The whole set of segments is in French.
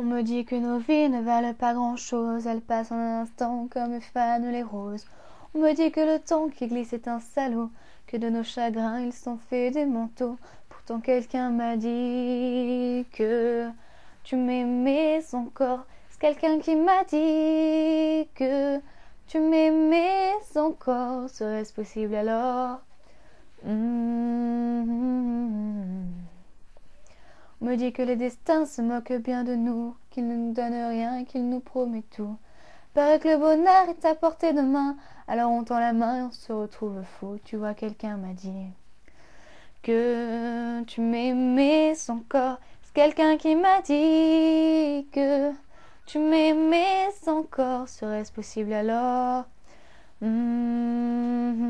On me dit que nos vies ne valent pas grand-chose, elles passent en un instant comme fanent les roses. On me dit que le temps qui glisse est un salaud, que de nos chagrins ils sont faits des manteaux. Pourtant quelqu'un m'a dit que tu m'aimais encore. C'est quelqu'un qui m'a dit que tu m'aimais encore. Serait-ce possible alors? Hmm. Me dit que le destin se moque bien de nous, qu'il ne nous donne rien et qu'il nous promet tout. Paraît que le bonheur est à portée de main, alors on tend la main et on se retrouve fou. Tu vois, quelqu'un m'a dit que tu m'aimais encore. C'est quelqu'un qui m'a dit que tu m'aimais encore. Serait-ce possible alors? Hmm.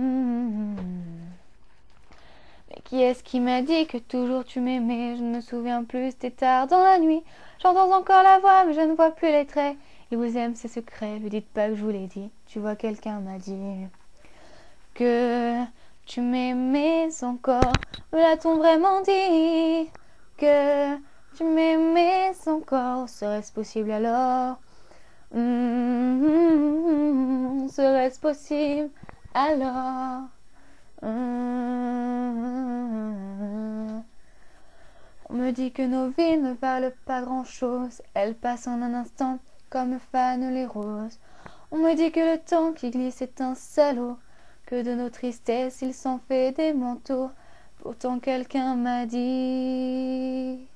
Qui est-ce qui m'a dit que toujours tu m'aimais Je ne me souviens plus, c'était tard dans la nuit. J'entends encore la voix, mais je ne vois plus les traits. Il vous aime, c'est secret, lui dites pas que je vous l'ai dit. Tu vois, quelqu'un m'a dit que tu m'aimais encore. Me l'a-t-on vraiment dit que tu m'aimais encore Serait-ce possible alors mmh, Serait-ce possible alors mmh, me dit que nos vies ne valent pas grand-chose, elles passent en un instant comme fanent les roses. On me dit que le temps qui glisse est un salaud, que de nos tristesses il s'en fait des manteaux. Pourtant quelqu'un m'a dit